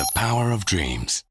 the power of dreams.